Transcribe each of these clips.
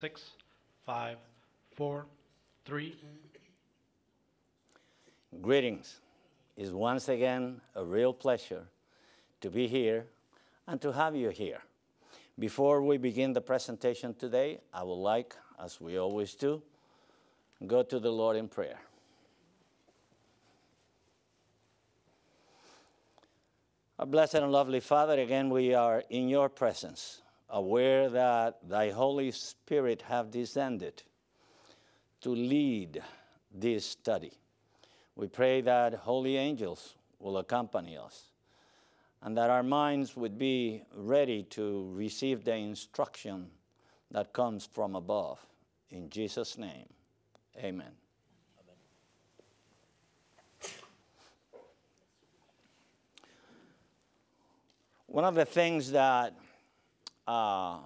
six, five, four, three. Greetings. It's once again a real pleasure to be here and to have you here. Before we begin the presentation today, I would like, as we always do, go to the Lord in prayer. Our blessed and lovely Father, again we are in your presence, aware that thy Holy Spirit have descended to lead this study. We pray that holy angels will accompany us and that our minds would be ready to receive the instruction that comes from above. In Jesus' name, amen. One of the things that uh,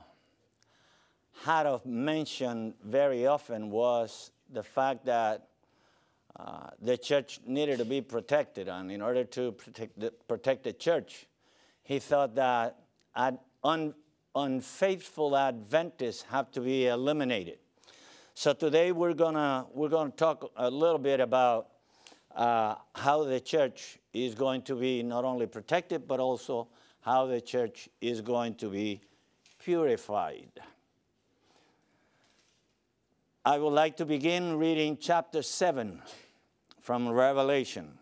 Houteff mentioned very often was the fact that uh, the church needed to be protected, and in order to protect the, protect the church, he thought that un, unfaithful Adventists have to be eliminated. So today we're gonna we're gonna talk a little bit about uh, how the church is going to be not only protected but also how the church is going to be purified. I would like to begin reading chapter 7 from Revelation.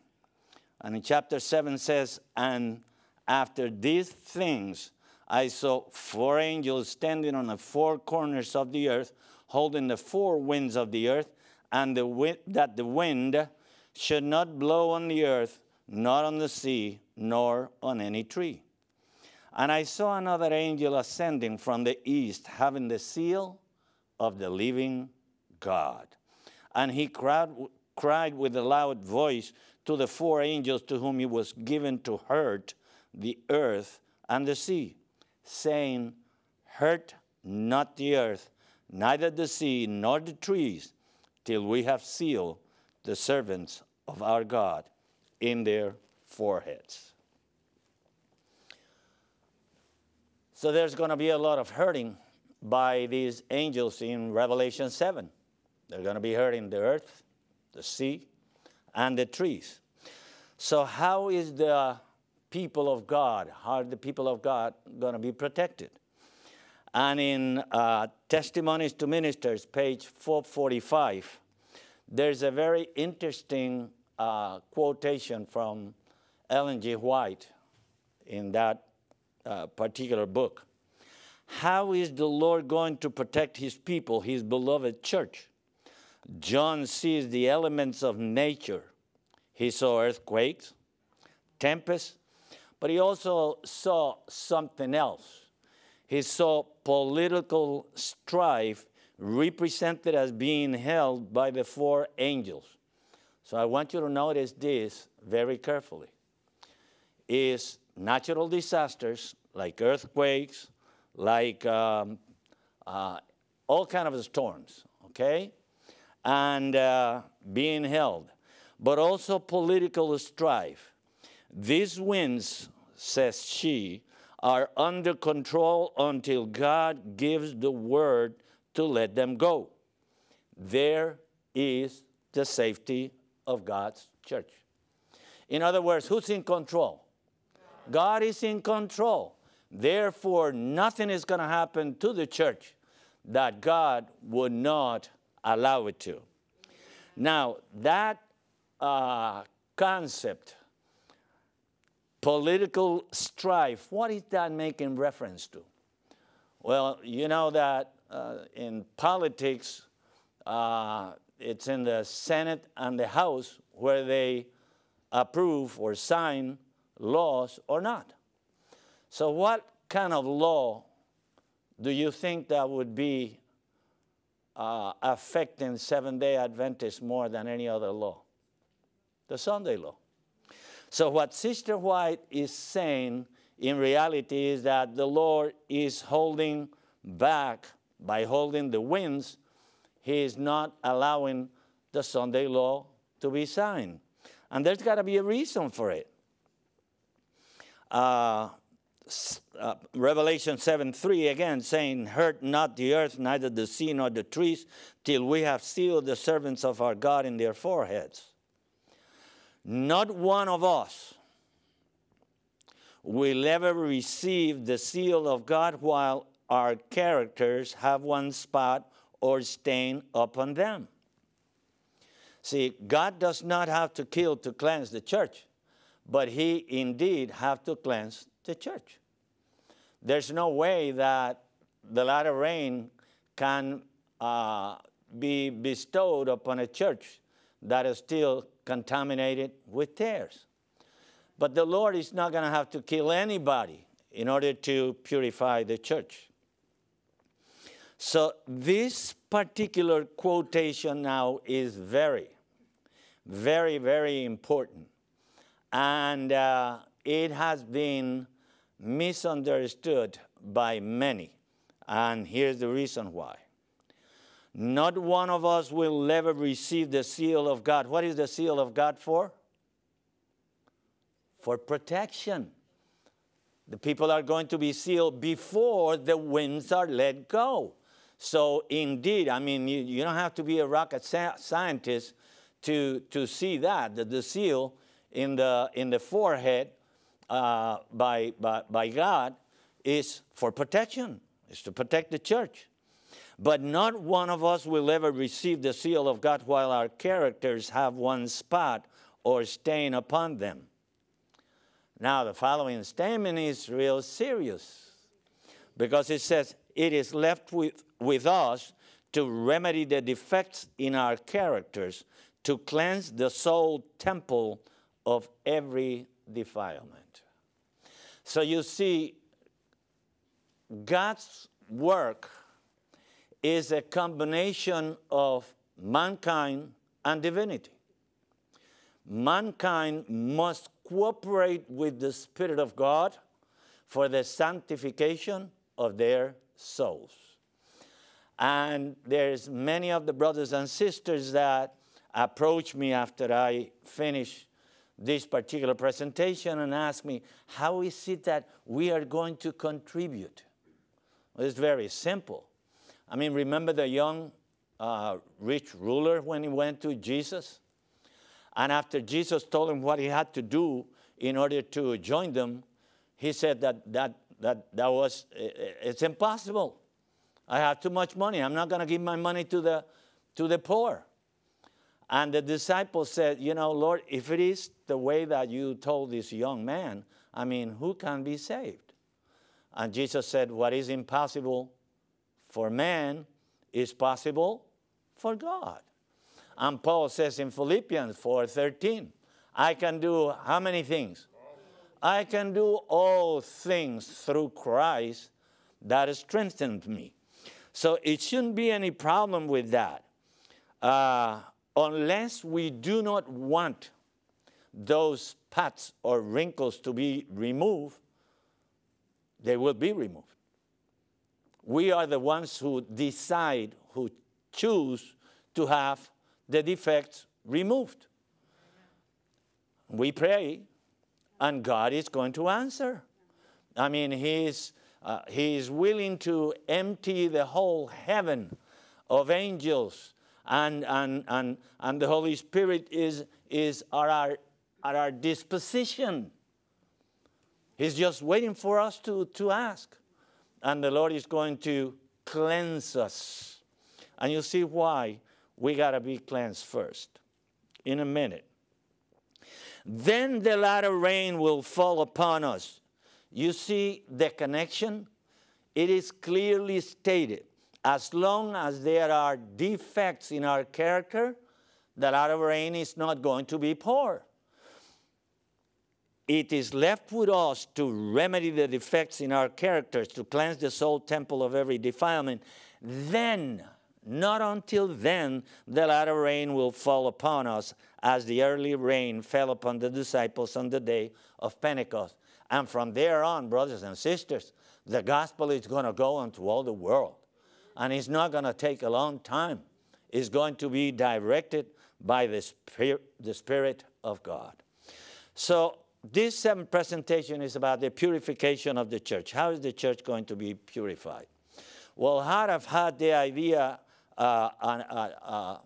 And in chapter 7 says, And after these things I saw four angels standing on the four corners of the earth, holding the four winds of the earth, and the wind, that the wind should not blow on the earth, not on the sea, nor on any tree. And I saw another angel ascending from the east, having the seal of the living God. And he cried, cried with a loud voice to the four angels to whom he was given to hurt the earth and the sea, saying, Hurt not the earth, neither the sea, nor the trees, till we have sealed the servants of our God in their foreheads. So there's going to be a lot of hurting by these angels in Revelation 7. They're going to be hurting the earth, the sea, and the trees. So, how is the people of God, how are the people of God going to be protected? And in uh, Testimonies to Ministers, page 445, there's a very interesting uh, quotation from Ellen G. White in that uh, particular book. How is the Lord going to protect his people, his beloved church? John sees the elements of nature. He saw earthquakes, tempests, but he also saw something else. He saw political strife represented as being held by the four angels. So I want you to notice this very carefully. Is natural disasters like earthquakes, like um, uh, all kind of storms, okay? And uh, being held, but also political strife. These winds, says she, are under control until God gives the word to let them go. There is the safety of God's church. In other words, who's in control? God is in control. Therefore, nothing is going to happen to the church that God would not allow it to. Now, that uh, concept, political strife, what is that making reference to? Well, you know that uh, in politics, uh, it's in the Senate and the House where they approve or sign laws or not. So, what kind of law do you think that would be uh, affecting Seven day Adventists more than any other law? The Sunday law. So, what Sister White is saying in reality is that the Lord is holding back by holding the winds, He is not allowing the Sunday law to be signed. And there's got to be a reason for it. Uh, uh, Revelation 7 3 again, saying, Hurt not the earth, neither the sea nor the trees, till we have sealed the servants of our God in their foreheads. Not one of us will ever receive the seal of God while our characters have one spot or stain upon them. See, God does not have to kill to cleanse the church, but He indeed have to cleanse the church. There's no way that the latter rain can uh, be bestowed upon a church that is still contaminated with tares. But the Lord is not going to have to kill anybody in order to purify the church. So, this particular quotation now is very, very, very important. And uh, it has been misunderstood by many. And here's the reason why. Not one of us will ever receive the seal of God. What is the seal of God for? For protection. The people are going to be sealed before the winds are let go. So, indeed, I mean, you, you don't have to be a rocket scientist to, to see that, that the seal in the, in the forehead uh, by, by, by God is for protection, is to protect the church. But not one of us will ever receive the seal of God while our characters have one spot or stain upon them. Now, the following statement is real serious because it says, It is left with, with us to remedy the defects in our characters, to cleanse the soul temple of every defilement. So you see, God's work is a combination of mankind and divinity. Mankind must cooperate with the Spirit of God for the sanctification of their souls. And there's many of the brothers and sisters that approach me after I finish this particular presentation and ask me, how is it that we are going to contribute? Well, it's very simple. I mean, remember the young uh, rich ruler when he went to Jesus? And after Jesus told him what he had to do in order to join them, he said that that, that, that was, it's impossible. I have too much money. I'm not going to give my money to the, to the poor. And the disciples said, You know, Lord, if it is the way that you told this young man, I mean, who can be saved? And Jesus said, What is impossible for man is possible for God. And Paul says in Philippians 4:13, I can do how many things? I can do all things through Christ that strengthens me. So it shouldn't be any problem with that. Uh, unless we do not want those spots or wrinkles to be removed, they will be removed. We are the ones who decide, who choose to have the defects removed. We pray, and God is going to answer. I mean, He's, uh, he is willing to empty the whole heaven of angels and, and, and, and the Holy Spirit is, is at, our, at our disposition. He's just waiting for us to, to ask. And the Lord is going to cleanse us. And you see why we got to be cleansed first in a minute. Then the latter rain will fall upon us. You see the connection? It is clearly stated as long as there are defects in our character, the latter rain is not going to be poor. It is left with us to remedy the defects in our characters, to cleanse the soul temple of every defilement. Then, not until then, the latter rain will fall upon us as the early rain fell upon the disciples on the day of Pentecost. And from there on, brothers and sisters, the gospel is going to go into all the world and it's not going to take a long time. It's going to be directed by the Spirit, the Spirit of God. So this presentation is about the purification of the church. How is the church going to be purified? Well, Houteff had the idea, uh, uh, uh,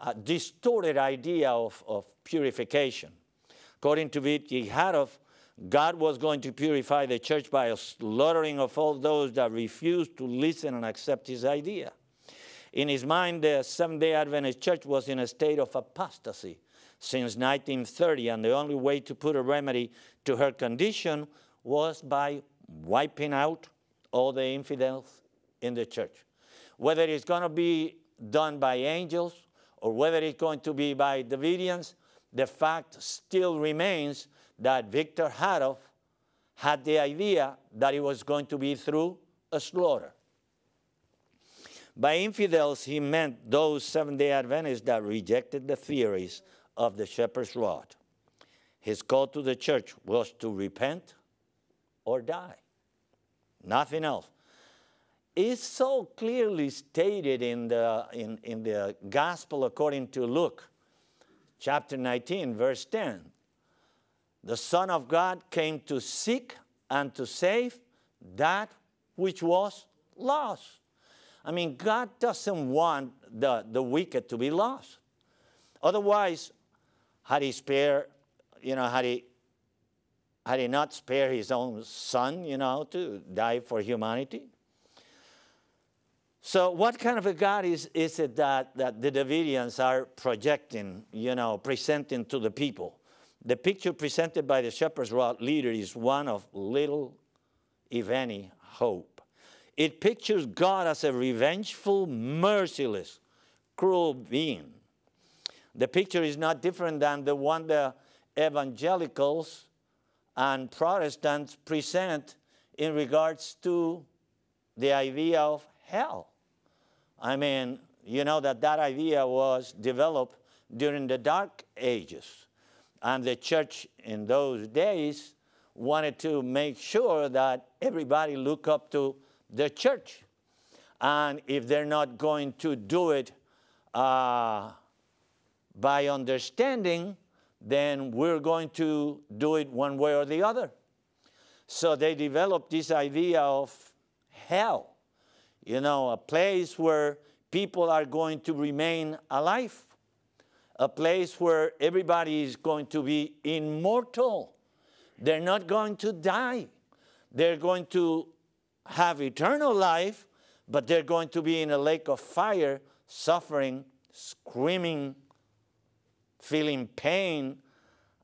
a distorted idea of, of purification. According to Viti Houteff, God was going to purify the church by a slaughtering of all those that refused to listen and accept his idea. In his mind, the Seventh day Adventist church was in a state of apostasy since 1930, and the only way to put a remedy to her condition was by wiping out all the infidels in the church. Whether it's going to be done by angels or whether it's going to be by Davidians, the fact still remains that Victor Houteff had the idea that it was going to be through a slaughter. By infidels, he meant those Seventh day Adventists that rejected the theories of the shepherd's rod. His call to the church was to repent or die, nothing else. It's so clearly stated in the, in, in the gospel according to Luke, chapter 19, verse 10. The Son of God came to seek and to save that which was lost. I mean, God doesn't want the, the wicked to be lost. Otherwise, had he spare, you know, had he, had he not spare his own son, you know, to die for humanity? So, what kind of a God is, is it that, that the Davidians are projecting, you know, presenting to the people? The picture presented by the shepherd's rod leader is one of little, if any, hope. It pictures God as a revengeful, merciless, cruel being the picture is not different than the one the evangelicals and Protestants present in regards to the idea of hell. I mean, you know that that idea was developed during the Dark Ages. And the church in those days wanted to make sure that everybody look up to the church. And if they're not going to do it uh, by understanding, then we're going to do it one way or the other. So they developed this idea of hell, you know, a place where people are going to remain alive, a place where everybody is going to be immortal. They're not going to die. They're going to have eternal life, but they're going to be in a lake of fire, suffering, screaming feeling pain.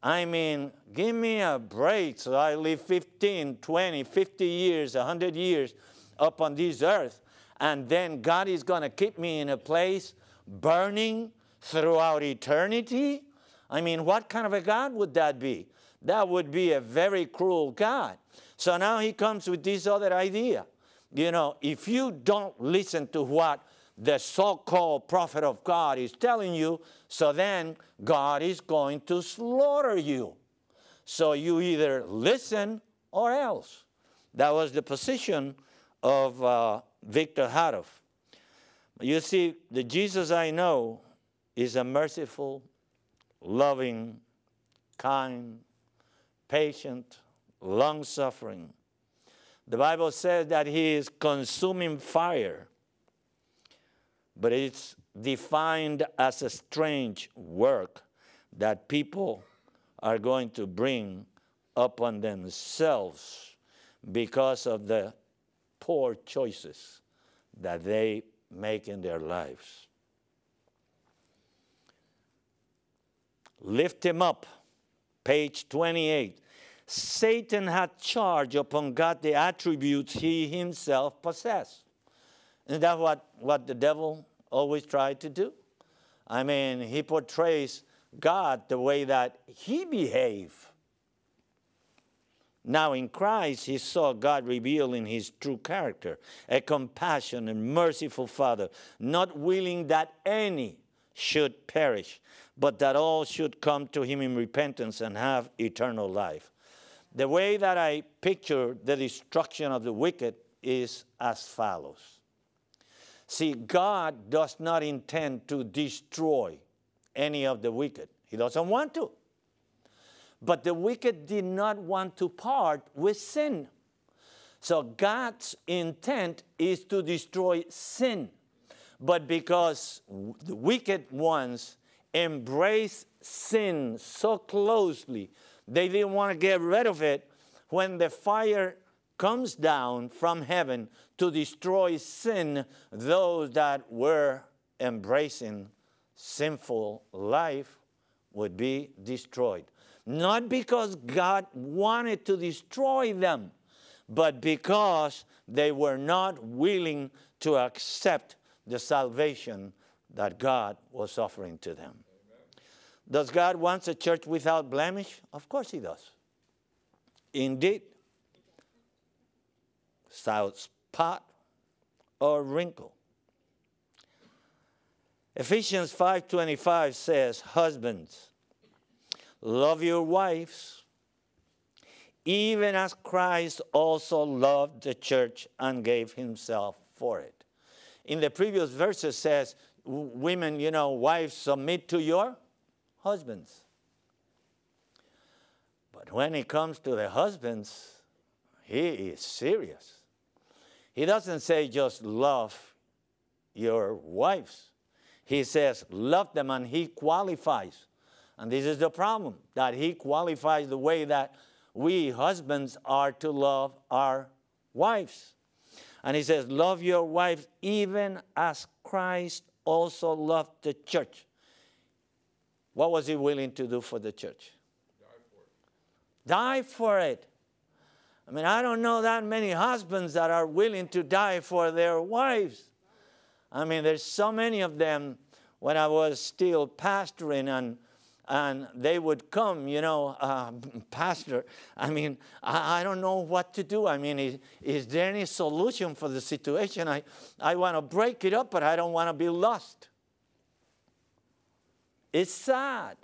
I mean, give me a break so I live 15, 20, 50 years, 100 years up on this earth. And then God is going to keep me in a place burning throughout eternity? I mean, what kind of a God would that be? That would be a very cruel God. So now he comes with this other idea. You know, if you don't listen to what the so called prophet of God is telling you, so then God is going to slaughter you. So you either listen or else. That was the position of uh, Victor Houteff. You see, the Jesus I know is a merciful, loving, kind, patient, long suffering. The Bible says that he is consuming fire but it's defined as a strange work that people are going to bring upon themselves because of the poor choices that they make in their lives. Lift him up, page 28. Satan had charge upon God the attributes he himself possessed. Isn't that what, what the devil always tried to do? I mean, he portrays God the way that he behaved. Now in Christ, he saw God revealing his true character, a compassionate and merciful Father, not willing that any should perish, but that all should come to him in repentance and have eternal life. The way that I picture the destruction of the wicked is as follows See, God does not intend to destroy any of the wicked, He doesn't want to. But the wicked did not want to part with sin. So God's intent is to destroy sin. But because the wicked ones embrace sin so closely, they didn't want to get rid of it. When the fire comes down from heaven to destroy sin, those that were embracing sinful life would be destroyed. Not because God wanted to destroy them, but because they were not willing to accept the salvation that God was offering to them. Does God want a church without blemish? Of course He does. Indeed. Without spot or wrinkle. Ephesians 5:25 says, "Husbands, love your wives, even as Christ also loved the church and gave himself for it." In the previous verses says, "Women, you know, wives submit to your husbands." But when it comes to the husbands, he is serious. He doesn't say just love your wives. He says love them and he qualifies. And this is the problem that he qualifies the way that we husbands are to love our wives. And he says, Love your wives even as Christ also loved the church. What was he willing to do for the church? Die for it. Die for it. I mean, I don't know that many husbands that are willing to die for their wives. I mean, there's so many of them when I was still pastoring and and they would come, you know, uh, Pastor, I mean, I, I, don't know what to do. I mean, is, is there any solution for the situation? I, I want to break it up, but I don't want to be lost. It's sad.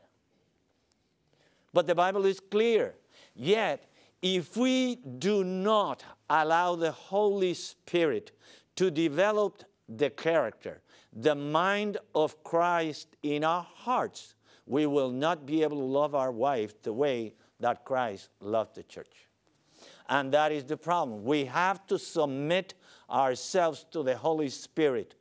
But the Bible is clear. Yet, if we do not allow the Holy Spirit to develop the character, the mind of Christ in our hearts, we will not be able to love our wife the way that Christ loved the church. And that is the problem. We have to submit ourselves to the Holy Spirit,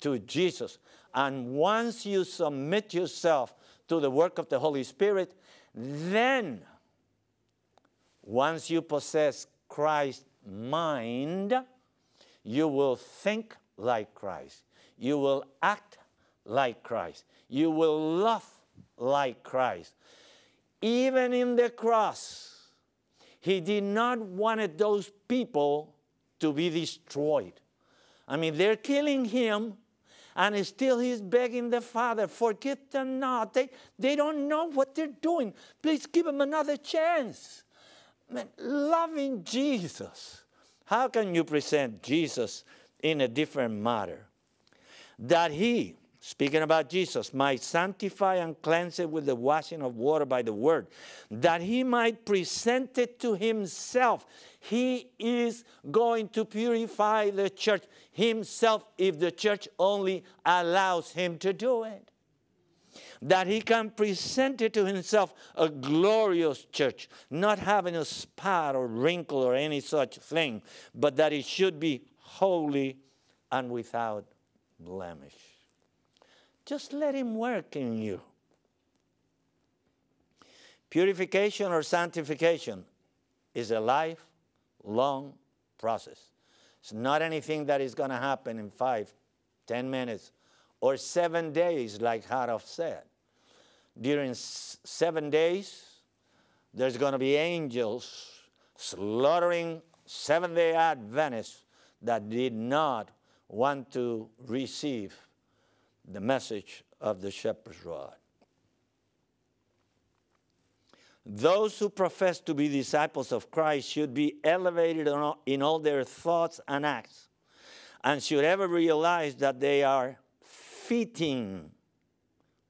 to Jesus. And once you submit yourself to the work of the Holy Spirit, then once you possess Christ's mind, you will think like Christ. You will act like Christ. You will love like Christ. Even in the cross, he did not want those people to be destroyed. I mean, they're killing him, and still he's begging the Father, forgive them not. They, they don't know what they're doing. Please give them another chance. Man, loving Jesus. How can you present Jesus in a different matter? That he, speaking about Jesus, might sanctify and cleanse it with the washing of water by the word, that he might present it to himself. He is going to purify the church himself if the church only allows him to do it. That he can present it to himself a glorious church, not having a spot or wrinkle or any such thing, but that it should be holy and without blemish. Just let Him work in you. Purification or sanctification is a lifelong process. It's not anything that is going to happen in five, ten minutes, or seven days, like Houteff said. During seven days, there's going to be angels slaughtering Seventh day Adventists that did not want to receive the message of the shepherd's rod. Those who profess to be disciples of Christ should be elevated in all their thoughts and acts and should ever realize that they are fitting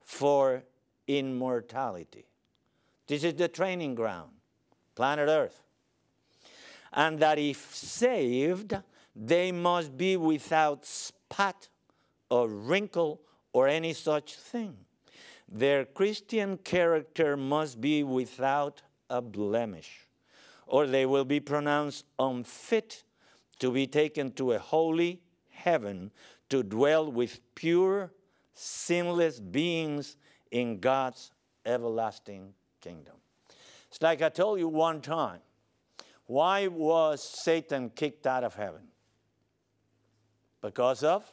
for immortality. This is the training ground, planet Earth. And that if saved, they must be without spot or wrinkle or any such thing. Their Christian character must be without a blemish, or they will be pronounced unfit to be taken to a holy heaven to dwell with pure, sinless beings in God's everlasting kingdom. It's like I told you one time why was Satan kicked out of heaven? Because of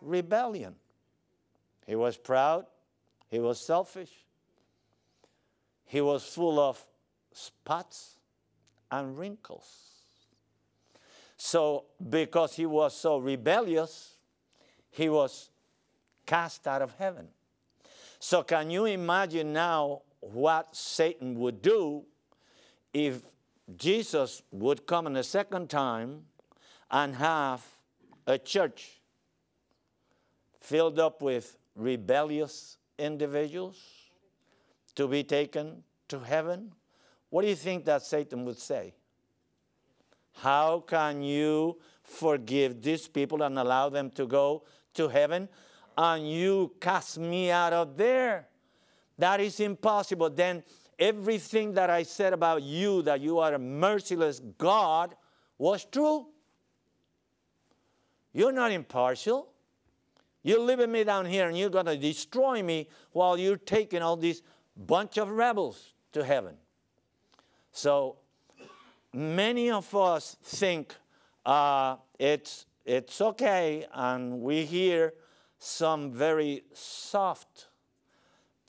rebellion. He was proud, he was selfish, he was full of spots and wrinkles. So, because he was so rebellious, he was cast out of heaven. So, can you imagine now what Satan would do if Jesus would come in a second time and have a church filled up with rebellious individuals to be taken to heaven? What do you think that Satan would say? How can you forgive these people and allow them to go to heaven and you cast me out of there? That is impossible. Then everything that I said about you, that you are a merciless God, was true. You're not impartial. You're leaving me down here and you're going to destroy me while you're taking all these bunch of rebels to heaven. So many of us think uh, it's, it's okay, and we hear some very soft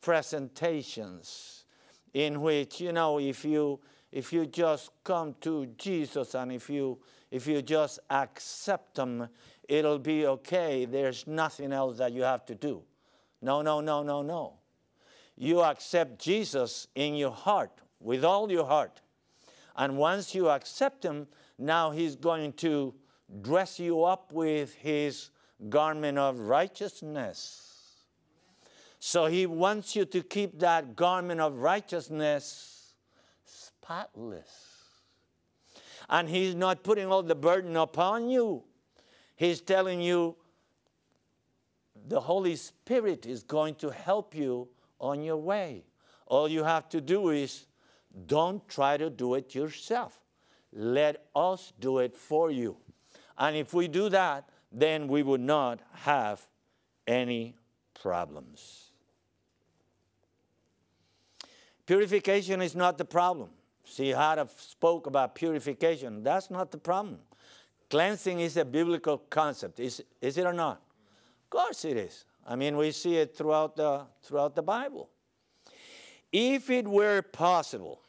presentations in which, you know, if you, if you just come to Jesus and if you, if you just accept Him, it'll be okay. There's nothing else that you have to do. No, no, no, no, no. You accept Jesus in your heart, with all your heart. And once you accept Him, now He's going to dress you up with His garment of righteousness. So He wants you to keep that garment of righteousness spotless. And He's not putting all the burden upon you. He's telling you the Holy Spirit is going to help you on your way. All you have to do is don't try to do it yourself. Let us do it for you. And if we do that, then we would not have any problems. Purification is not the problem. See, Houteff spoke about purification. That's not the problem. Cleansing is a biblical concept. Is, is it or not? Of course it is. I mean, we see it throughout the, throughout the Bible. If it were possible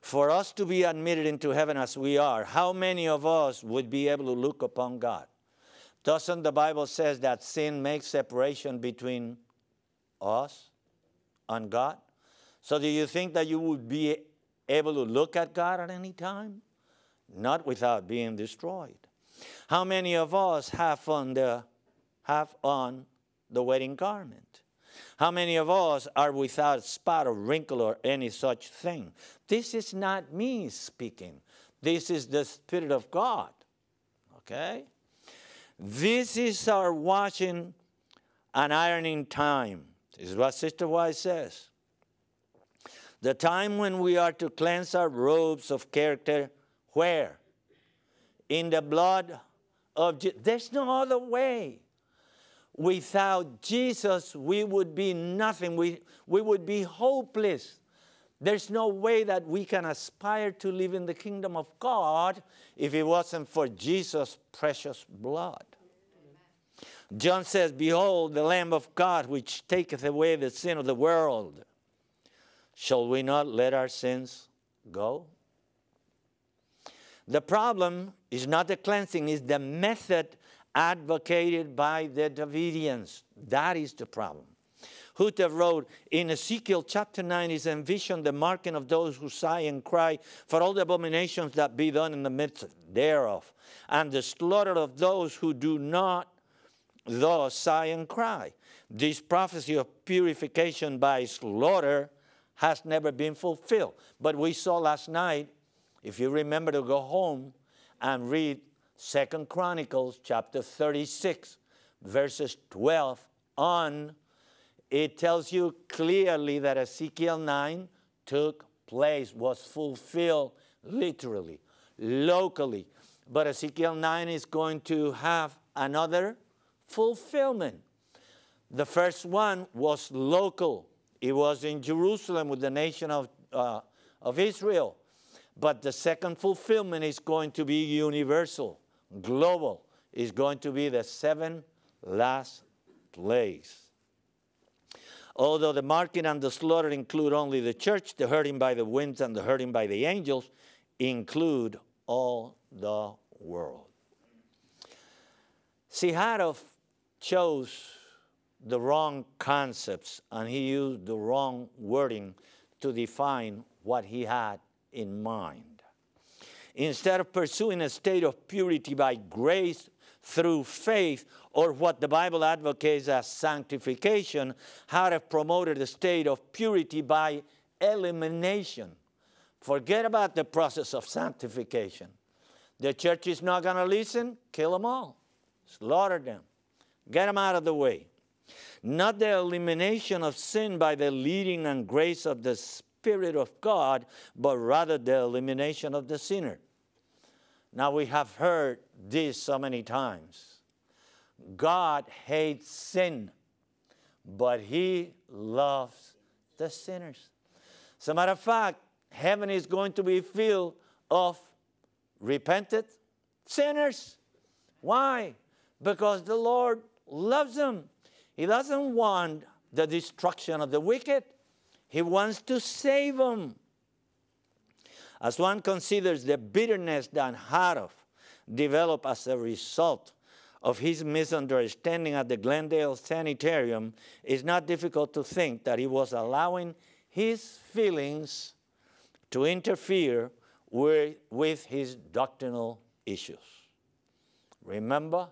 for us to be admitted into heaven as we are, how many of us would be able to look upon God? Doesn't the Bible says that sin makes separation between us and God? So do you think that you would be able to look at God at any time? Not without being destroyed. How many of us have on the have on the wedding garment? How many of us are without spot or wrinkle or any such thing? This is not me speaking. This is the Spirit of God. Okay? This is our washing and ironing time. This is what Sister White says. The time when we are to cleanse our robes of character, where? In the blood of Jesus. There's no other way. Without Jesus, we would be nothing. We, we would be hopeless. There's no way that we can aspire to live in the kingdom of God if it wasn't for Jesus' precious blood. John says, Behold, the Lamb of God, which taketh away the sin of the world. Shall we not let our sins go? The problem is not the cleansing, is the method advocated by the Davidians. That is the problem. Houteff wrote in Ezekiel chapter 9 is envisioned the marking of those who sigh and cry for all the abominations that be done in the midst thereof, and the slaughter of those who do not thus sigh and cry. This prophecy of purification by slaughter has never been fulfilled. But we saw last night, if you remember to go home and read Second Chronicles chapter 36, verses 12 on, it tells you clearly that Ezekiel 9 took place, was fulfilled literally, locally. But Ezekiel 9 is going to have another fulfillment. The first one was local, it was in Jerusalem with the nation of, uh, of Israel. But the second fulfillment is going to be universal, global. Is going to be the seven last plagues. Although the marking and the slaughter include only the church, the hurting by the winds and the hurting by the angels include all the world. Siharov chose the wrong concepts and he used the wrong wording to define what he had in mind. Instead of pursuing a state of purity by grace through faith, or what the Bible advocates as sanctification, Houteff promoted a state of purity by elimination. Forget about the process of sanctification. The church is not going to listen, kill them all, slaughter them, get them out of the way. Not the elimination of sin by the leading and grace of the Spirit of God, but rather the elimination of the sinner. Now, we have heard this so many times. God hates sin, but He loves the sinners. As a matter of fact, heaven is going to be filled of repented sinners. Why? Because the Lord loves them. He doesn't want the destruction of the wicked, He wants to save them. As one considers the bitterness that Houteff developed as a result of his misunderstanding at the Glendale Sanitarium, it's not difficult to think that he was allowing his feelings to interfere with, with his doctrinal issues. Remember,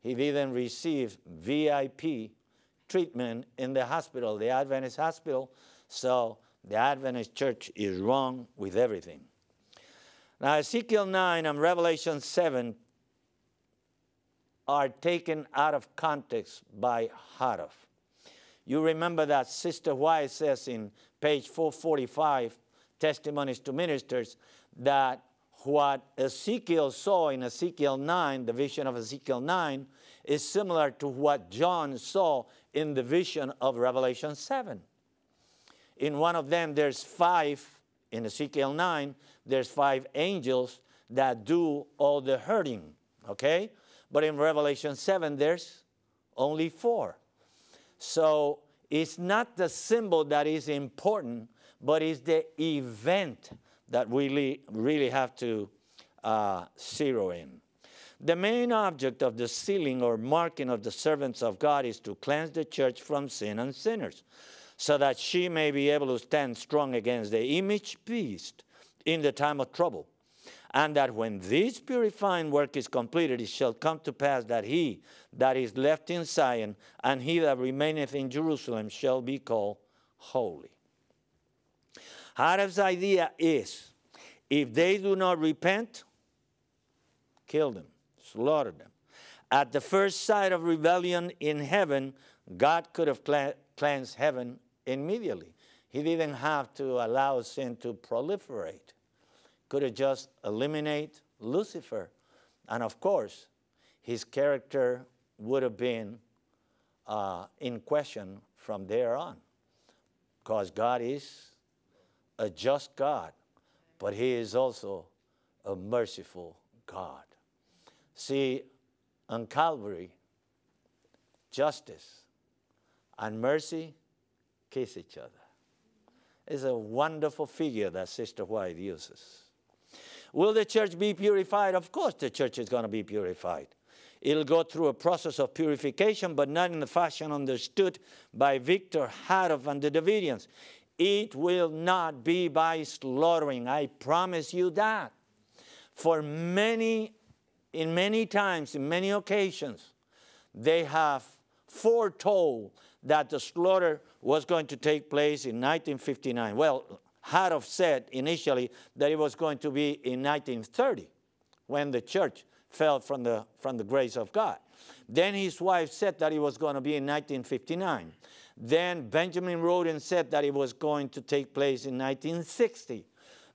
he didn't receive VIP treatment in the hospital, the Adventist hospital, so the Adventist church is wrong with everything. Now, Ezekiel 9 and Revelation 7 are taken out of context by Houteff. You remember that Sister White says in page 445, Testimonies to Ministers, that what Ezekiel saw in Ezekiel 9, the vision of Ezekiel 9, is similar to what John saw in the vision of Revelation 7. In one of them, there's five, in Ezekiel 9, there's five angels that do all the hurting, okay? But in Revelation 7, there's only four. So it's not the symbol that is important, but it's the event that we really, really have to uh, zero in. The main object of the sealing or marking of the servants of God is to cleanse the church from sin and sinners, so that she may be able to stand strong against the image beast in the time of trouble. And that when this purifying work is completed, it shall come to pass that he that is left in Zion and he that remaineth in Jerusalem shall be called holy. Houteff's idea is if they do not repent, kill them, slaughter them. At the first sight of rebellion in heaven, God could have cleansed heaven immediately. He didn't have to allow sin to proliferate. Could have just eliminate Lucifer. And of course, his character would have been uh, in question from there on. Because God is a just God, but He is also a merciful God. See, on Calvary, justice and mercy kiss each other. It's a wonderful figure that Sister White uses. Will the church be purified? Of course, the church is going to be purified. It'll go through a process of purification, but not in the fashion understood by Victor Houteff and the Davidians. It will not be by slaughtering. I promise you that. For many, in many times, in many occasions, they have foretold that the slaughter was going to take place in 1959. Well, Houteff said initially that it was going to be in 1930 when the church fell from the, from the grace of God. Then his wife said that it was going to be in 1959. Then Benjamin wrote and said that it was going to take place in 1960.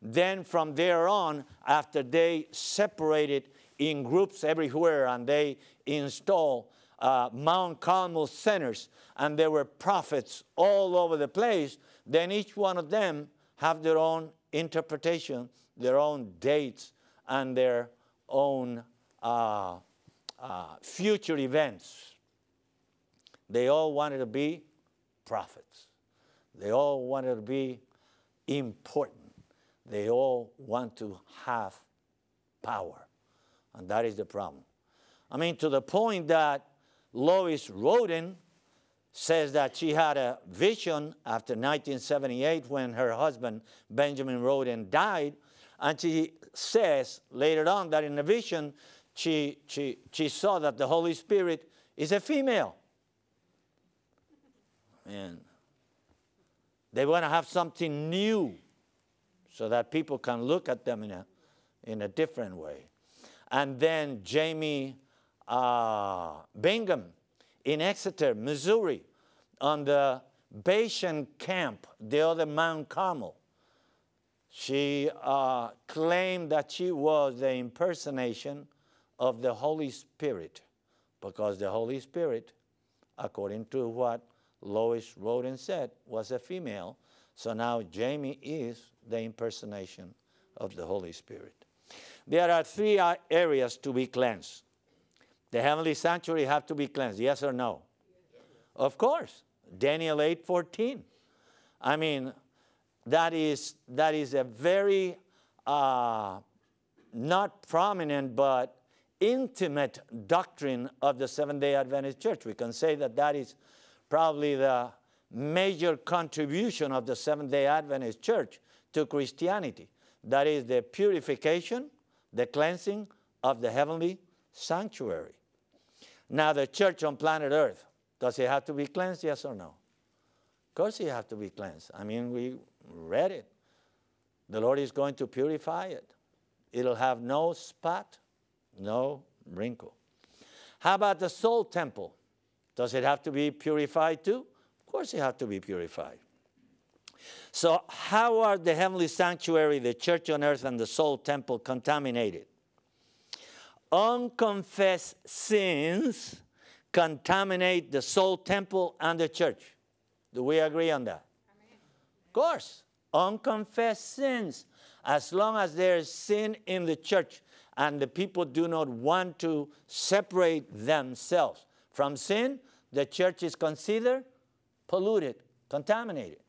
Then from there on, after they separated in groups everywhere and they installed uh, Mount Carmel centers and there were prophets all over the place, then each one of them have their own interpretation, their own dates, and their own uh, uh, future events. They all wanted to be prophets. They all wanted to be important. They all want to have power. And that is the problem. I mean, to the point that Lois Roden says that she had a vision after 1978 when her husband, Benjamin Roden, died. And she says later on that in the vision, she, she, she saw that the Holy Spirit is a female. And they want to have something new so that people can look at them in a, in a different way. And then Jamie uh, Bingham in Exeter, Missouri, on the Bashan camp, the other Mount Carmel. She uh, claimed that she was the impersonation of the Holy Spirit because the Holy Spirit, according to what Lois Roden said, was a female. So now Jamie is the impersonation of the Holy Spirit. There are three areas to be cleansed. The heavenly sanctuary have to be cleansed, yes or no? Of course. Daniel 8:14. I mean, that is that is a very uh, not prominent but intimate doctrine of the Seventh Day Adventist Church. We can say that that is probably the major contribution of the Seventh day Adventist Church to Christianity. That is the purification, the cleansing of the heavenly sanctuary. Now, the church on planet Earth, does it have to be cleansed? Yes or no? Of course, it has to be cleansed. I mean, we read it. The Lord is going to purify it. It'll have no spot, no wrinkle. How about the soul temple? Does it have to be purified too? Of course, it has to be purified. So, how are the heavenly sanctuary, the church on earth, and the soul temple contaminated? Unconfessed sins contaminate the soul temple and the church. Do we agree on that? Of course. Unconfessed sins. As long as there is sin in the church and the people do not want to separate themselves from sin, the church is considered polluted, contaminated.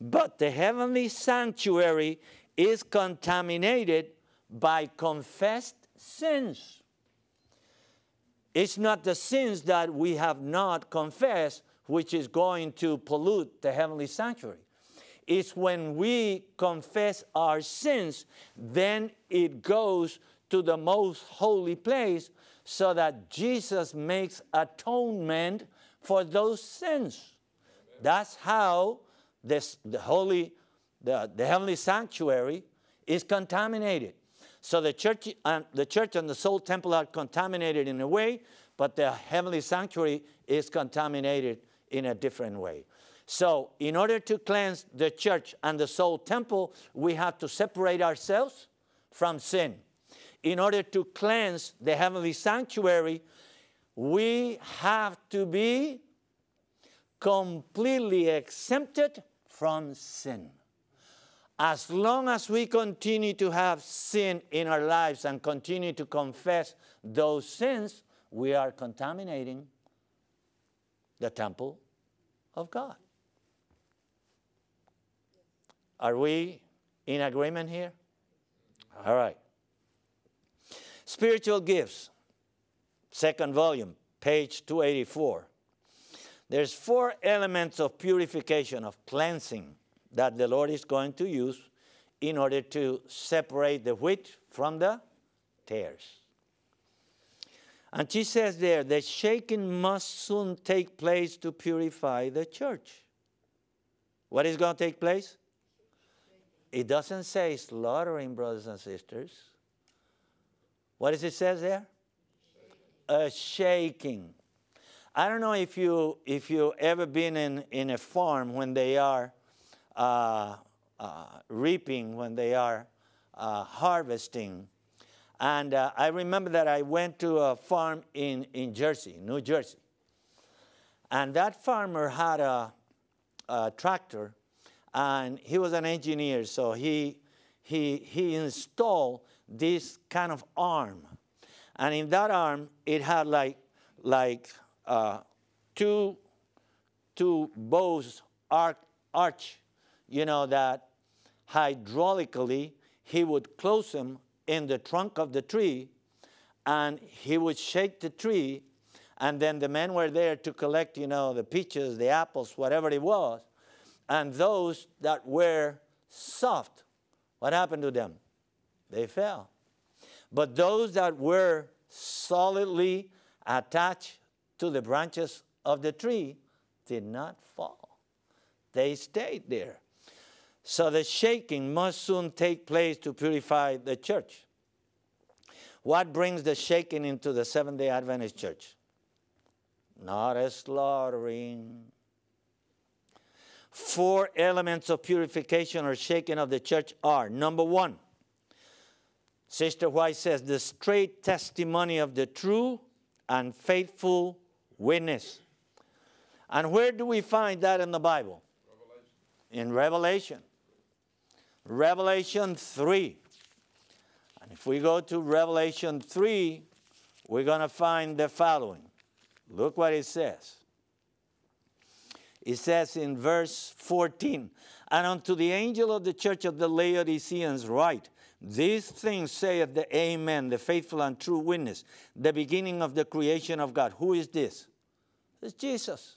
But the heavenly sanctuary is contaminated by confessed sins. It's not the sins that we have not confessed which is going to pollute the heavenly sanctuary. It's when we confess our sins, then it goes to the most holy place so that Jesus makes atonement for those sins. That's how this, the holy, the, the heavenly sanctuary is contaminated. So the church, and the church and the soul temple are contaminated in a way, but the heavenly sanctuary is contaminated in a different way. So, in order to cleanse the church and the soul temple, we have to separate ourselves from sin. In order to cleanse the heavenly sanctuary, we have to be completely exempted from sin. As long as we continue to have sin in our lives and continue to confess those sins, we are contaminating the temple of God. Are we in agreement here? All right. Spiritual gifts, second volume, page 284. There's four elements of purification, of cleansing, that the Lord is going to use in order to separate the wheat from the tares. And she says there, the shaking must soon take place to purify the church. What is going to take place? It doesn't say slaughtering, brothers and sisters. What does it says there? A shaking. I don't know if you if you ever been in in a farm when they are uh, uh, reaping, when they are uh, harvesting, and uh, I remember that I went to a farm in in Jersey, New Jersey, and that farmer had a, a tractor, and he was an engineer, so he he he installed this kind of arm, and in that arm it had like like uh, two two bows arc, arch, you know that hydraulically he would close them in the trunk of the tree, and he would shake the tree, and then the men were there to collect, you know, the peaches, the apples, whatever it was, and those that were soft, what happened to them? They fell. But those that were solidly attached to the branches of the tree did not fall. They stayed there. So the shaking must soon take place to purify the church. What brings the shaking into the Seventh day Adventist church? Not a slaughtering. Four elements of purification or shaking of the church are number one, Sister White says, the straight testimony of the true and faithful witness. And where do we find that in the Bible? Revelation. In Revelation. Revelation 3. And if we go to Revelation 3, we're going to find the following. Look what it says. It says in verse 14, And unto the angel of the church of the Laodiceans write, these things saith the Amen, the faithful and true witness, the beginning of the creation of God. Who is this? It's Jesus.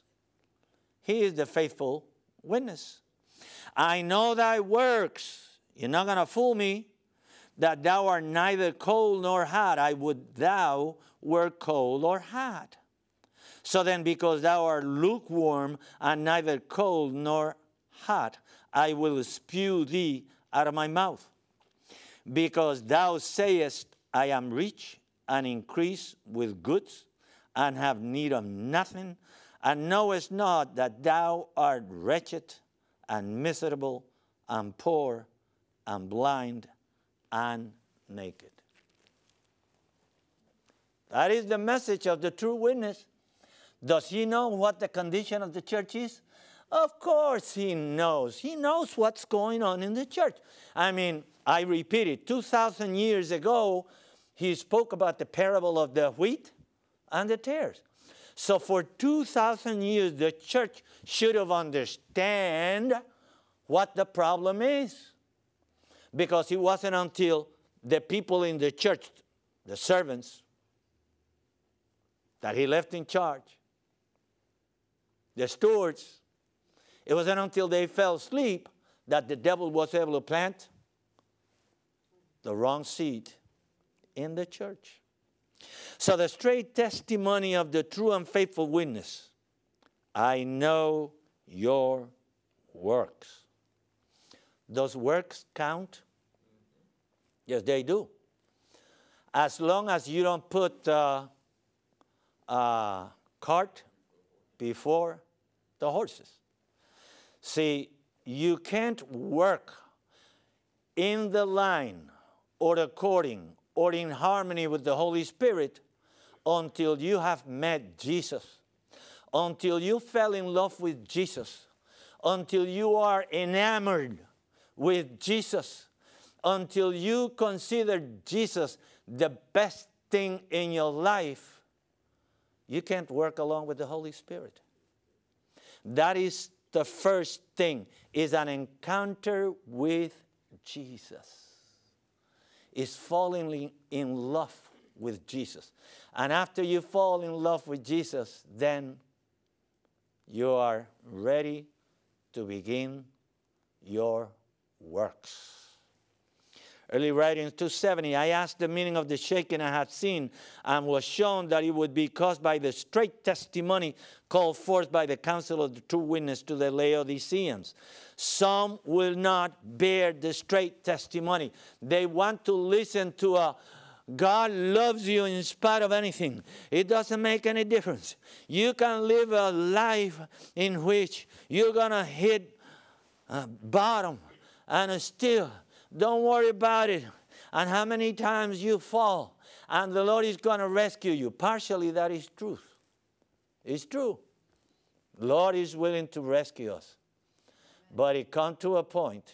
He is the faithful witness. I know thy works. You're not going to fool me that thou art neither cold nor hot. I would thou were cold or hot. So then, because thou art lukewarm and neither cold nor hot, I will spew thee out of my mouth because thou sayest, I am rich and increase with goods and have need of nothing, and knowest not that thou art wretched and miserable and poor and blind and naked. That is the message of the true witness. Does he know what the condition of the church is? Of course he knows. He knows what's going on in the church. I mean, I repeat it, 2,000 years ago, he spoke about the parable of the wheat and the tares. So for 2,000 years, the church should have understand what the problem is. Because it wasn't until the people in the church, the servants, that he left in charge, the stewards, it wasn't until they fell asleep that the devil was able to plant the wrong seed in the church. So, the straight testimony of the true and faithful witness I know your works. Does works count? Yes, they do. As long as you don't put uh, a cart before the horses. See, you can't work in the line or according or in harmony with the Holy Spirit until you have met Jesus, until you fell in love with Jesus, until you are enamored with Jesus, until you consider Jesus the best thing in your life, you can't work along with the Holy Spirit. That is the first thing is an encounter with Jesus is falling in love with Jesus. And after you fall in love with Jesus, then you are ready to begin your works. Early writings 270, I asked the meaning of the shaking I had seen and was shown that it would be caused by the straight testimony called forth by the counsel of the true witness to the Laodiceans. Some will not bear the straight testimony. They want to listen to a, God loves you in spite of anything. It doesn't make any difference. You can live a life in which you're going to hit uh, bottom and still don't worry about it. And how many times you fall, and the Lord is going to rescue you. Partially, that is truth. It's true. Lord is willing to rescue us. But it comes to a point.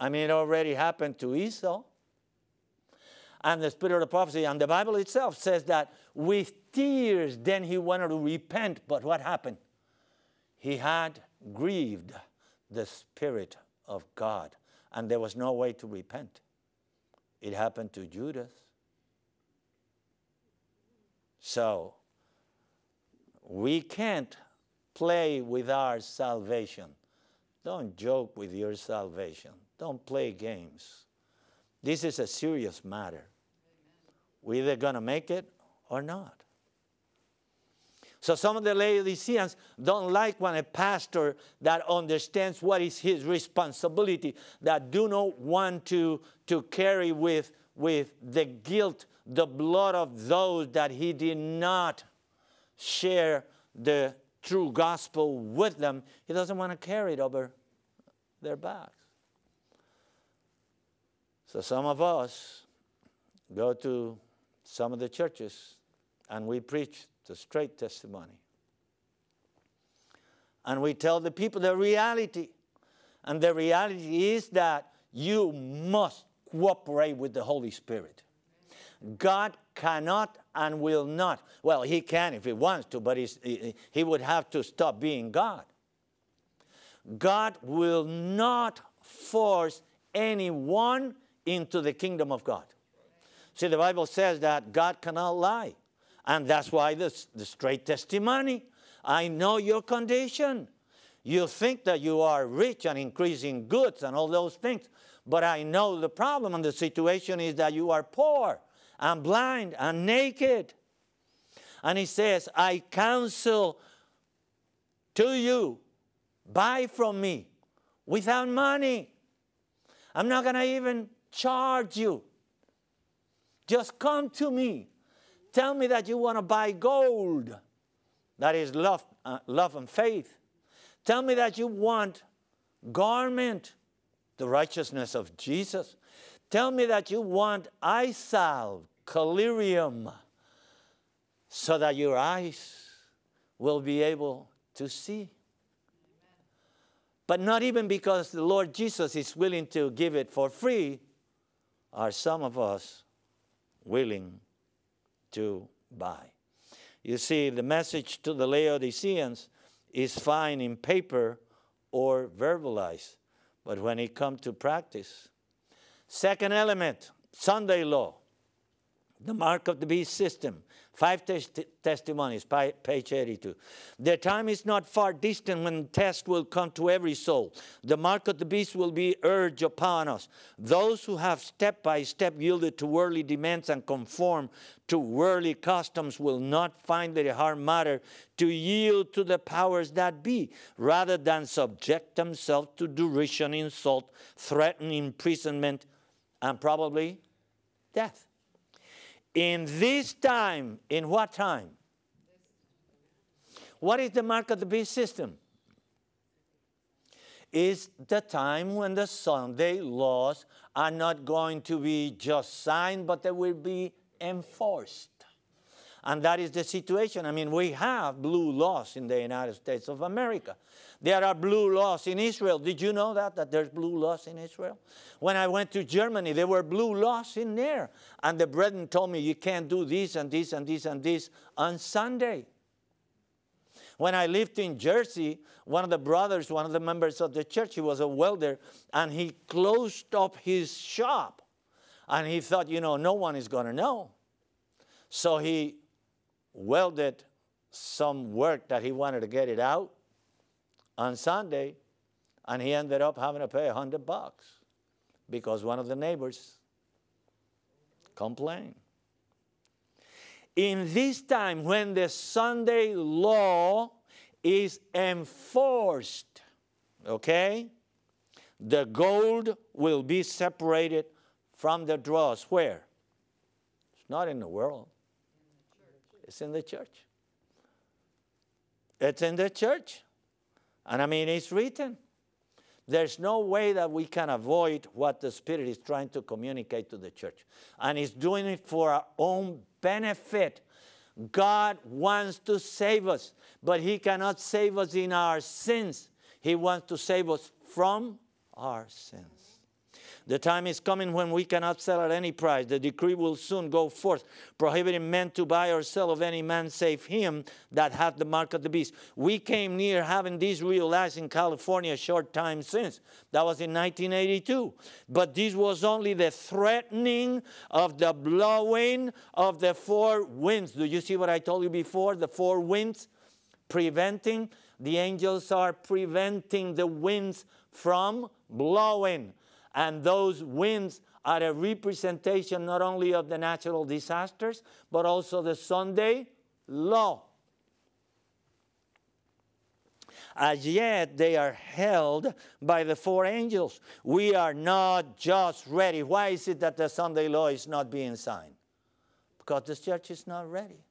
I mean, it already happened to Esau and the spirit of prophecy. And the Bible itself says that with tears, then he wanted to repent. But what happened? He had grieved the Spirit of God, and there was no way to repent. It happened to Judas. So, we can't play with our salvation. Don't joke with your salvation. Don't play games. This is a serious matter. We're either going to make it or not. So some of the Laodiceans don't like when a pastor that understands what is his responsibility, that do not want to, to carry with, with the guilt, the blood of those that he did not share the true gospel with them. He doesn't want to carry it over their backs. So some of us go to some of the churches and we preach the straight testimony. And we tell the people the reality. And the reality is that you must cooperate with the Holy Spirit. God cannot and will not. Well, He can if He wants to, but He would have to stop being God. God will not force anyone into the kingdom of God. See, the Bible says that God cannot lie. And that's why this, the straight testimony. I know your condition. You think that you are rich and increasing goods and all those things. But I know the problem and the situation is that you are poor and blind and naked. And he says, I counsel to you, buy from me without money. I'm not going to even charge you. Just come to me. Tell me that you want to buy gold. That is love, uh, love and faith. Tell me that you want garment, the righteousness of Jesus. Tell me that you want eye salve, collyrium, so that your eyes will be able to see. But not even because the Lord Jesus is willing to give it for free, are some of us willing to buy. You see, the message to the Laodiceans is fine in paper or verbalized, but when it comes to practice, second element, Sunday law, the mark of the beast system. Five tes- testimonies, page 82. The time is not far distant when test will come to every soul. The mark of the beast will be urged upon us. Those who have step by step yielded to worldly demands and conform to worldly customs will not find it a hard matter to yield to the powers that be, rather than subject themselves to derision, insult, threatened imprisonment, and probably death. In this time, in what time? What is the mark of the beast system? Is the time when the Sunday laws are not going to be just signed, but they will be enforced. And that is the situation. I mean, we have blue laws in the United States of America. There are blue laws in Israel. Did you know that? That there's blue laws in Israel? When I went to Germany, there were blue laws in there. And the brethren told me, you can't do this and this and this and this on Sunday. When I lived in Jersey, one of the brothers, one of the members of the church, he was a welder, and he closed up his shop. And he thought, you know, no one is going to know. So he welded some work that he wanted to get it out on Sunday, and he ended up having to pay a hundred bucks because one of the neighbors complained. In this time, when the Sunday law is enforced, okay, the gold will be separated from the dross. Where? It's not in the world, it's in the church. It's in the church. And I mean, it's written. There's no way that we can avoid what the Spirit is trying to communicate to the church. And He's doing it for our own benefit. God wants to save us, but He cannot save us in our sins. He wants to save us from our sins. The time is coming when we cannot sell at any price. The decree will soon go forth, prohibiting men to buy or sell of any man save him that hath the mark of the beast. We came near having this realized in California a short time since. That was in 1982. But this was only the threatening of the blowing of the four winds. Do you see what I told you before? The four winds preventing. The angels are preventing the winds from blowing. And those winds are a representation not only of the natural disasters, but also the Sunday law. As yet, they are held by the four angels. We are not just ready. Why is it that the Sunday law is not being signed? Because the church is not ready.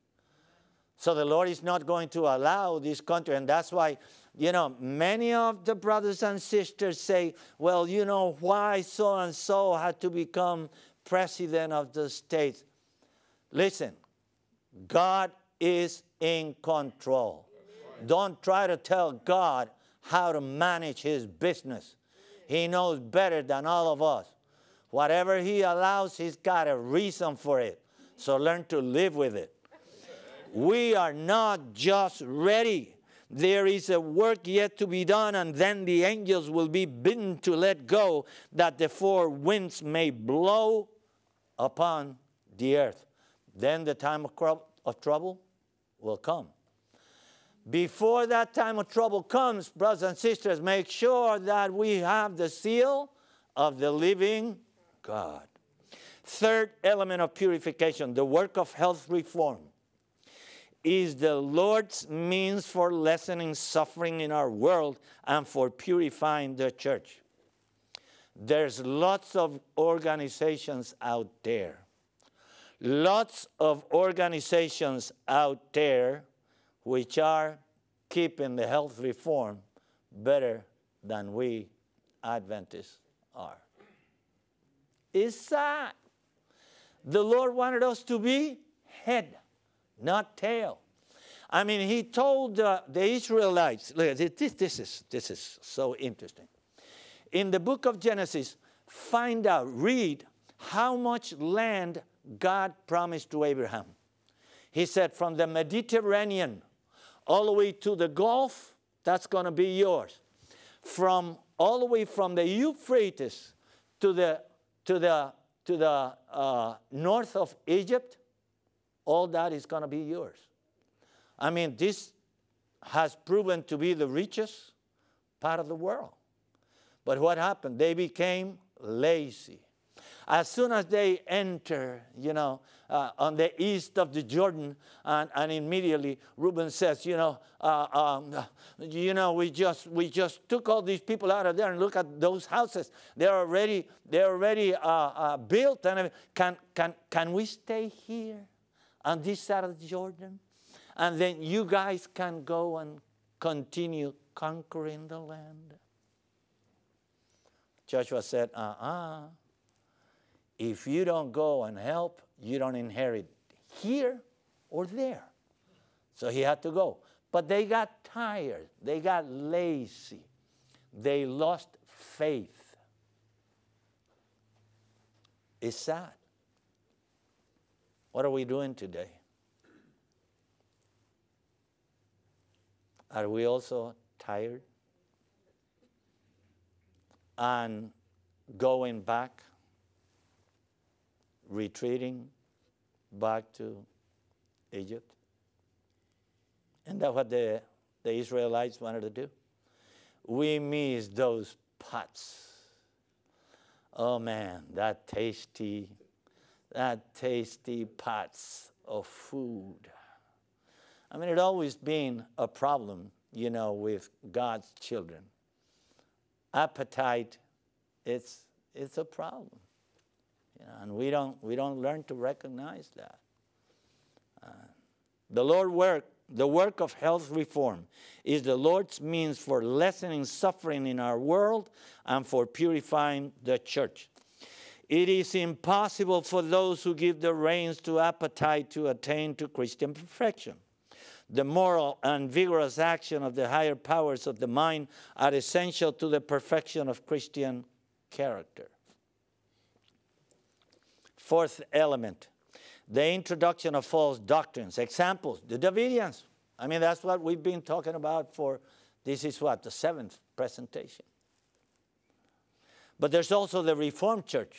So the Lord is not going to allow this country, and that's why you know, many of the brothers and sisters say, well, you know, why so and so had to become president of the state. Listen, God is in control. Don't try to tell God how to manage his business. He knows better than all of us. Whatever he allows, he's got a reason for it. So learn to live with it. We are not just ready there is a work yet to be done, and then the angels will be bidden to let go, that the four winds may blow upon the earth. Then the time of, of trouble will come. Before that time of trouble comes, brothers and sisters, make sure that we have the seal of the living God. Third element of purification the work of health reform is the Lord's means for lessening suffering in our world and for purifying the church. There's lots of organizations out there. Lots of organizations out there which are keeping the health reform better than we Adventists are. It's sad. The Lord wanted us to be head not tail. I mean, he told uh, the Israelites, look, this, this, is, this is so interesting. In the book of Genesis, find out, read how much land God promised to Abraham. He said, from the Mediterranean all the way to the Gulf, that's going to be yours. From all the way from the Euphrates to the, to the, to the uh, north of Egypt, all that is going to be yours. I mean, this has proven to be the richest part of the world. But what happened? They became lazy. As soon as they enter, you know, uh, on the east of the Jordan, and, and immediately Reuben says, you know, uh, um, you know, we just we just took all these people out of there and look at those houses. They're already they're already uh, uh built, and can can can we stay here? On this side of the Jordan. And then you guys can go and continue conquering the land. Joshua said, uh uh-uh. uh If you don't go and help, you don't inherit here or there. So he had to go. But they got tired, they got lazy, they lost faith. It's sad. What are we doing today? Are we also tired? And going back, retreating back to Egypt? And that's what the, the Israelites wanted to do. We miss those pots. Oh man, that tasty that tasty pots of food. I mean, it always been a problem, you know, with God's children. Appetite, it's, it's a problem. You know, and we don't, we don't learn to recognize that. Uh, the Lord work, the work of health reform is the Lord's means for lessening suffering in our world and for purifying the church. It is impossible for those who give the reins to appetite to attain to Christian perfection. The moral and vigorous action of the higher powers of the mind are essential to the perfection of Christian character. Fourth element the introduction of false doctrines. Examples the Davidians. I mean, that's what we've been talking about for this is what, the seventh presentation. But there's also the Reformed Church.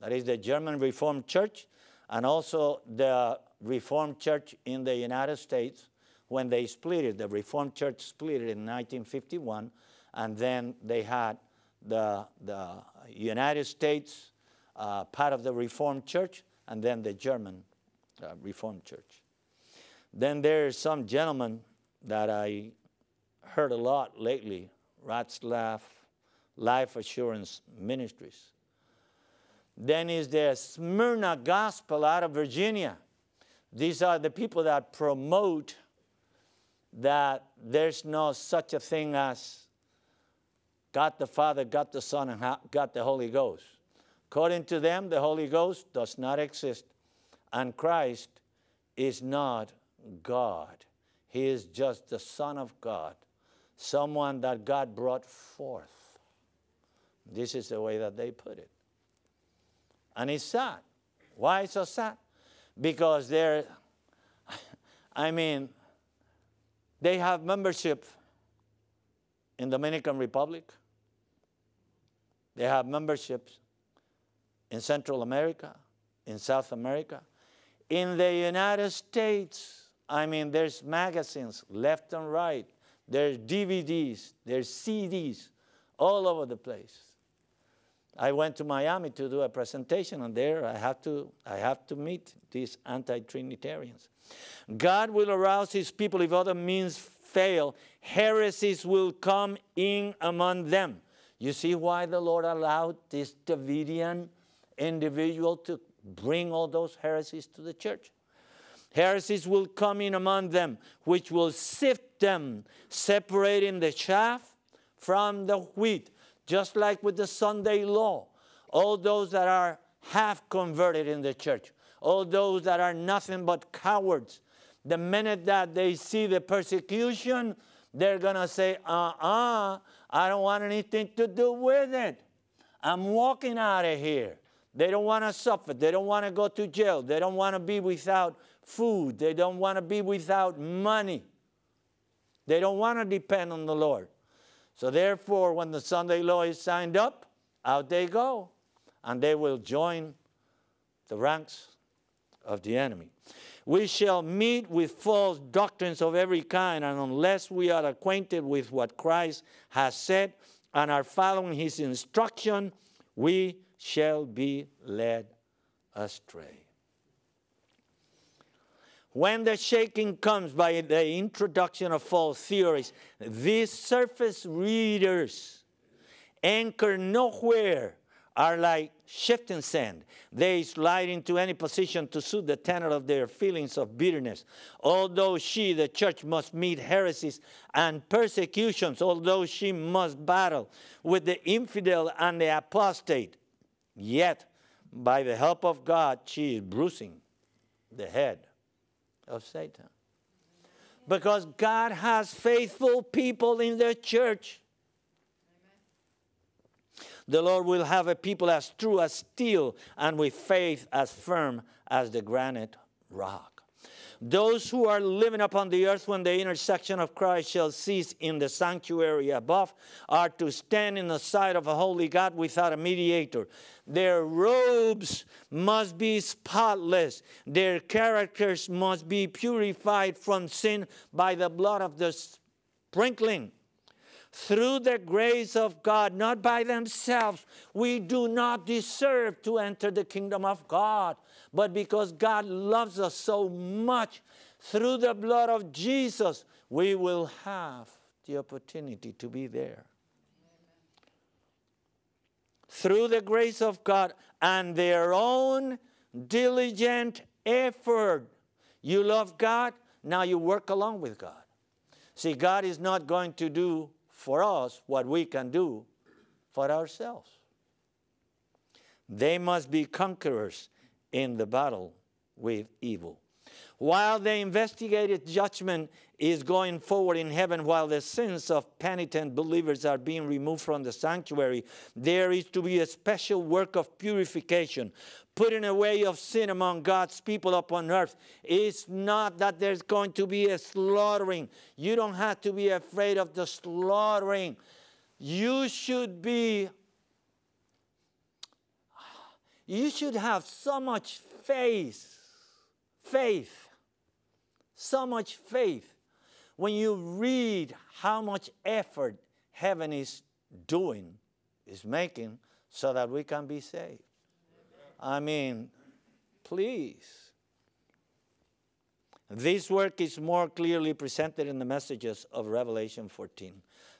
That is the German Reformed Church, and also the Reformed Church in the United States when they split it. The Reformed Church split it in 1951, and then they had the, the United States uh, part of the Reformed Church, and then the German uh, Reformed Church. Then there's some gentleman that I heard a lot lately, Ratzlaff Life Assurance Ministries. Then is the Smyrna Gospel out of Virginia. These are the people that promote that there's no such a thing as God the Father, God the Son, and God the Holy Ghost. According to them, the Holy Ghost does not exist, and Christ is not God. He is just the Son of God, someone that God brought forth. This is the way that they put it. And it's sad. Why so sad? Because they're, I mean, they have membership in Dominican Republic. They have memberships in Central America, in South America. In the United States, I mean, there's magazines left and right. There's DVDs, there's CDs all over the place. I went to Miami to do a presentation, and there I have to, I have to meet these anti Trinitarians. God will arouse his people if other means fail. Heresies will come in among them. You see why the Lord allowed this Davidian individual to bring all those heresies to the church? Heresies will come in among them, which will sift them, separating the chaff from the wheat just like with the Sunday law. All those that are half converted in the church, all those that are nothing but cowards, the minute that they see the persecution, they're going to say, uh uh, I don't want anything to do with it. I'm walking out of here. They don't want to suffer. They don't want to go to jail. They don't want to be without food. They don't want to be without money. They don't want to depend on the Lord. So therefore, when the Sunday law is signed up, out they go, and they will join the ranks of the enemy. We shall meet with false doctrines of every kind, and unless we are acquainted with what Christ has said and are following his instruction, we shall be led astray. When the shaking comes by the introduction of false theories, these surface readers anchor nowhere are like shifting sand. They slide into any position to suit the tenor of their feelings of bitterness. Although she, the church, must meet heresies and persecutions, although she must battle with the infidel and the apostate, yet by the help of God, she is bruising the head of Satan. Because God has faithful people in the church. The Lord will have a people as true as steel and with faith as firm as the granite rock. Those who are living upon the earth when the intercession of Christ shall cease in the sanctuary above are to stand in the sight of a holy God without a mediator. Their robes must be spotless. Their characters must be purified from sin by the blood of the sprinkling through the grace of God, not by themselves. We do not deserve to enter the kingdom of God, but because God loves us so much, through the blood of Jesus, we will have the opportunity to be there. through the grace of God and their own diligent effort. You love God, now you work along with God. See, God is not going to do for us what we can do for ourselves. They must be conquerors in the battle with evil. While the investigated judgment is going forward in heaven, while the sins of penitent believers are being removed from the sanctuary, there is to be a special work of purification, putting away of sin among God's people upon earth. It's not that there's going to be a slaughtering. You don't have to be afraid of the slaughtering. You should be you should have so much faith, faith, so much faith when you read how much effort heaven is doing, is making, so that we can be saved. I mean, please. This work is more clearly presented in the messages of Revelation 14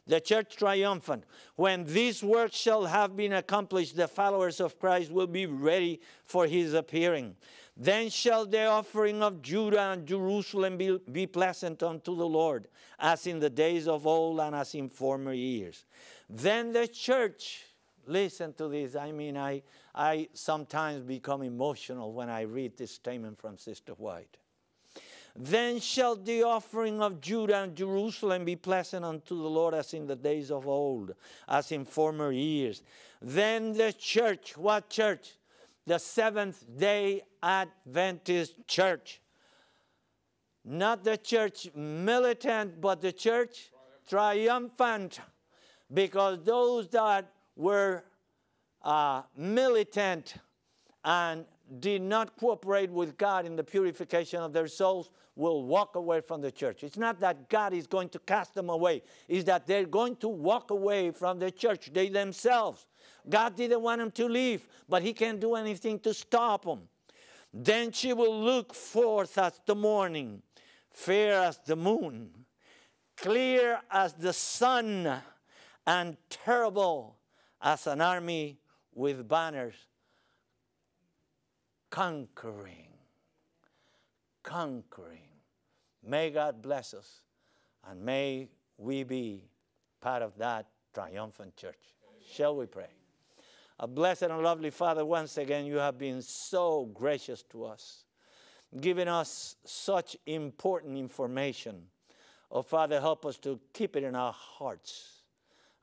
the church triumphant. When this work shall have been accomplished, the followers of Christ will be ready for his appearing. Then shall the offering of Judah and Jerusalem be, be pleasant unto the Lord, as in the days of old and as in former years. Then the church, listen to this. I mean, I, I sometimes become emotional when I read this statement from Sister White. Then shall the offering of Judah and Jerusalem be pleasant unto the Lord as in the days of old, as in former years. Then the church, what church? The Seventh day Adventist church. Not the church militant, but the church triumphant. Because those that were uh, militant and did not cooperate with God in the purification of their souls will walk away from the church. It's not that God is going to cast them away, it's that they're going to walk away from the church, they themselves. God didn't want them to leave, but He can't do anything to stop them. Then she will look forth as the morning, fair as the moon, clear as the sun, and terrible as an army with banners conquering, conquering. May God bless us and may we be part of that triumphant church. Shall we pray? A blessed and lovely Father, once again, you have been so gracious to us, giving us such important information. Oh, Father, help us to keep it in our hearts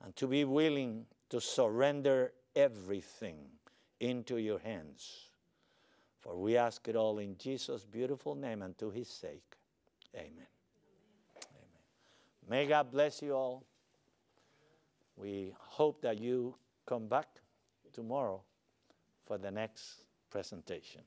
and to be willing to surrender everything into your hands. For we ask it all in Jesus' beautiful name and to his sake. Amen. Amen. May God bless you all. We hope that you come back tomorrow for the next presentation.